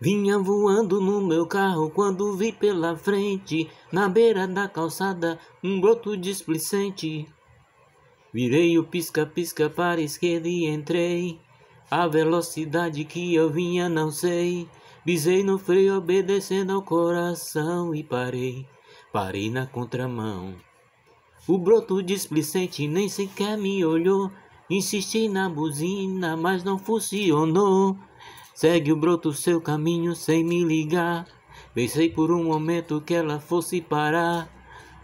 Vinha voando no meu carro quando vi pela frente, na beira da calçada, um broto displicente. Virei o pisca-pisca para a esquerda e entrei. A velocidade que eu vinha não sei. Bisei no freio obedecendo ao coração e parei, parei na contramão. O broto displicente nem sequer me olhou. Insisti na buzina, mas não funcionou. Segue o broto seu caminho sem me ligar. Pensei por um momento que ela fosse parar.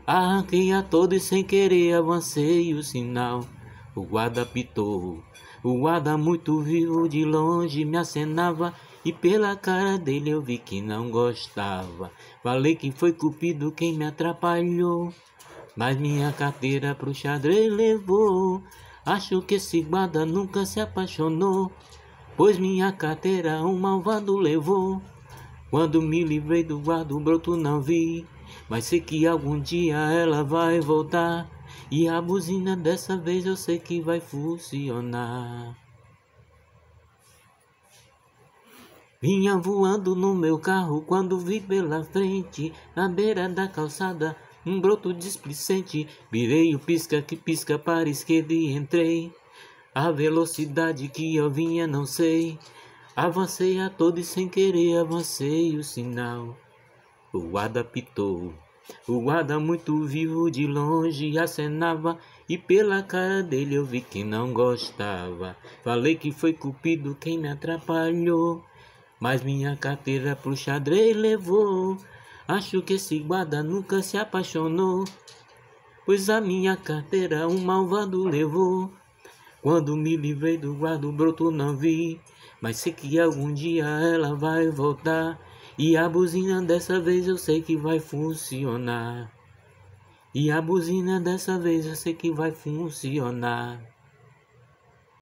Arranquei a todos sem querer, avancei o sinal. O guarda pitou. O guarda muito vivo de longe me acenava. E pela cara dele eu vi que não gostava. Falei que foi cupido quem me atrapalhou. Mas minha carteira pro xadrez levou. Acho que esse guarda nunca se apaixonou pois minha carteira um malvado levou. Quando me livrei do guarda, o broto não vi, mas sei que algum dia ela vai voltar. E a buzina dessa vez eu sei que vai funcionar. Vinha voando no meu carro quando vi pela frente, na beira da calçada, um broto displicente. Virei o pisca que pisca para a esquerda e entrei. A velocidade que eu vinha não sei. Avancei a todo e sem querer avancei o sinal. O guarda pitou. O guarda muito vivo de longe acenava e pela cara dele eu vi que não gostava. Falei que foi cupido quem me atrapalhou, mas minha carteira pro xadrez levou. Acho que esse guarda nunca se apaixonou, pois a minha carteira um malvado levou. Quando me livrei do guarda, broto não vi. Mas sei que algum dia ela vai voltar. E a buzina dessa vez eu sei que vai funcionar. E a buzina dessa vez eu sei que vai funcionar.